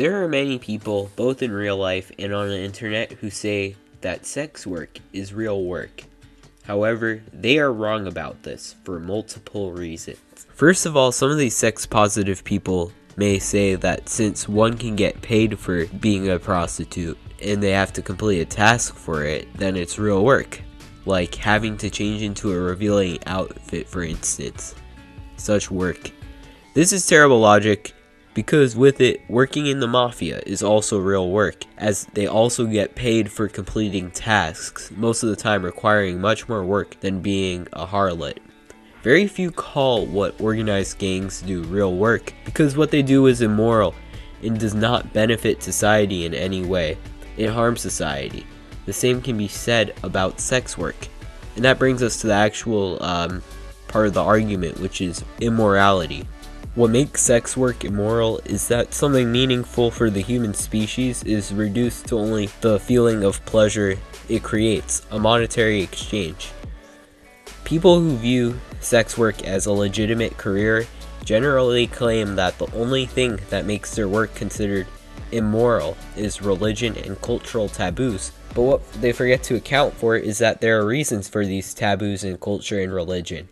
There are many people, both in real life and on the internet, who say that sex work is real work. However, they are wrong about this for multiple reasons. First of all, some of these sex positive people may say that since one can get paid for being a prostitute and they have to complete a task for it, then it's real work. Like having to change into a revealing outfit, for instance. Such work. This is terrible logic because with it, working in the mafia is also real work, as they also get paid for completing tasks, most of the time requiring much more work than being a harlot. Very few call what organized gangs do real work, because what they do is immoral and does not benefit society in any way. It harms society. The same can be said about sex work. And that brings us to the actual um, part of the argument, which is immorality. What makes sex work immoral is that something meaningful for the human species is reduced to only the feeling of pleasure it creates, a monetary exchange. People who view sex work as a legitimate career generally claim that the only thing that makes their work considered immoral is religion and cultural taboos. But what they forget to account for is that there are reasons for these taboos in culture and religion.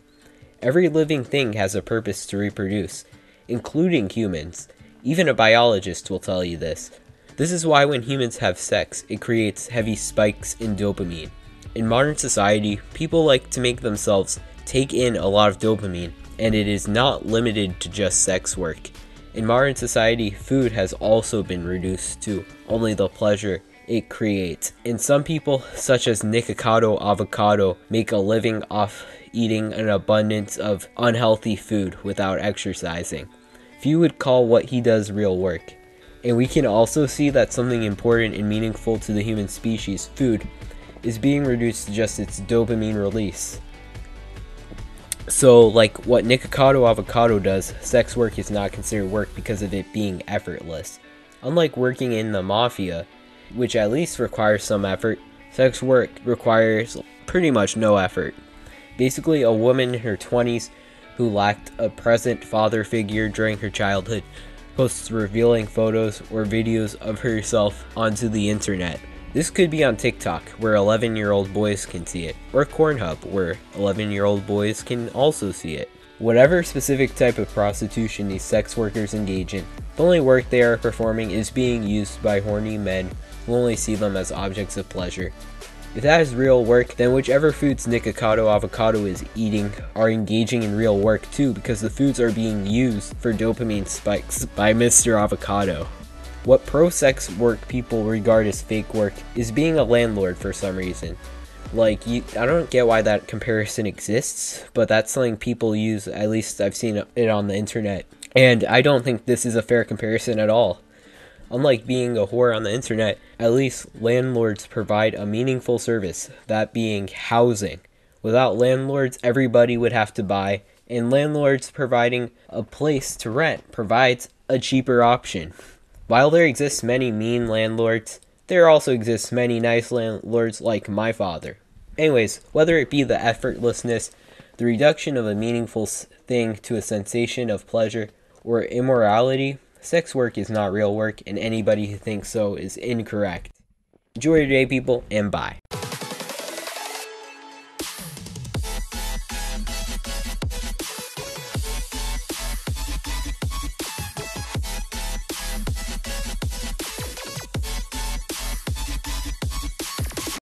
Every living thing has a purpose to reproduce, including humans. Even a biologist will tell you this. This is why when humans have sex, it creates heavy spikes in dopamine. In modern society, people like to make themselves take in a lot of dopamine, and it is not limited to just sex work. In modern society, food has also been reduced to only the pleasure it creates. And some people, such as Nikocado Avocado, make a living off eating an abundance of unhealthy food without exercising. Few would call what he does real work. And we can also see that something important and meaningful to the human species, food, is being reduced to just its dopamine release. So, like what Nikocado Avocado does, sex work is not considered work because of it being effortless. Unlike working in the mafia, which at least requires some effort, sex work requires pretty much no effort. Basically, a woman in her 20s who lacked a present father figure during her childhood posts revealing photos or videos of herself onto the internet. This could be on TikTok, where 11 year old boys can see it, or Pornhub, where 11 year old boys can also see it. Whatever specific type of prostitution these sex workers engage in, the only work they are performing is being used by horny men who only see them as objects of pleasure. If that is real work, then whichever foods Nikocado Avocado is eating are engaging in real work too because the foods are being used for dopamine spikes by Mr. Avocado. What pro sex work people regard as fake work is being a landlord for some reason. Like, you, I don't get why that comparison exists, but that's something people use, at least I've seen it on the internet. And I don't think this is a fair comparison at all. Unlike being a whore on the internet, at least landlords provide a meaningful service, that being housing. Without landlords, everybody would have to buy, and landlords providing a place to rent provides a cheaper option. While there exists many mean landlords, there also exists many nice landlords like my father. Anyways, whether it be the effortlessness, the reduction of a meaningful thing to a sensation of pleasure, or immorality, sex work is not real work, and anybody who thinks so is incorrect. Enjoy your day, people, and bye.